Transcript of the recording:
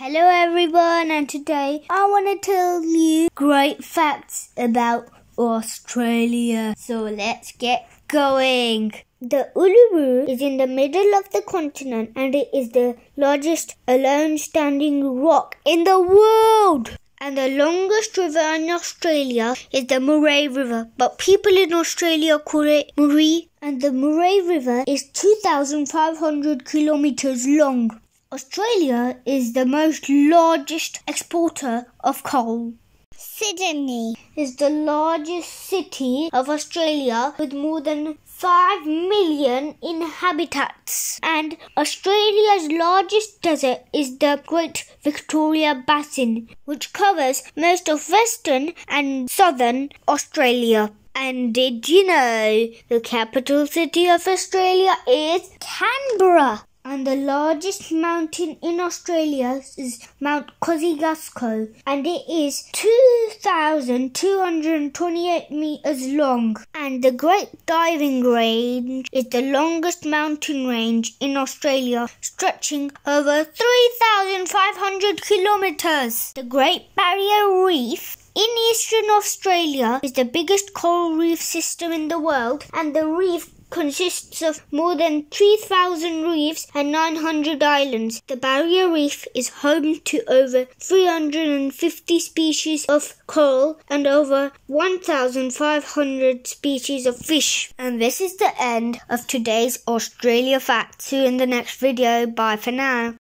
Hello everyone and today I want to tell you great facts about Australia. So let's get going. The Uluru is in the middle of the continent and it is the largest alone standing rock in the world. And the longest river in Australia is the Murray River, but people in Australia call it Murray. And the Murray River is 2,500 kilometers long. Australia is the most largest exporter of coal. Sydney is the largest city of Australia with more than 5 million inhabitants. And Australia's largest desert is the Great Victoria Basin, which covers most of western and southern Australia. And did you know the capital city of Australia is Canberra? And the largest mountain in Australia is Mount Kosciuszko and it is 2,228 meters long and the Great Dividing Range is the longest mountain range in Australia stretching over 3,500 kilometers. The Great Barrier Reef in eastern Australia is the biggest coral reef system in the world and the reef consists of more than 3,000 reefs and 900 islands. The Barrier Reef is home to over 350 species of coral and over 1,500 species of fish. And this is the end of today's Australia Fact. See you in the next video. Bye for now.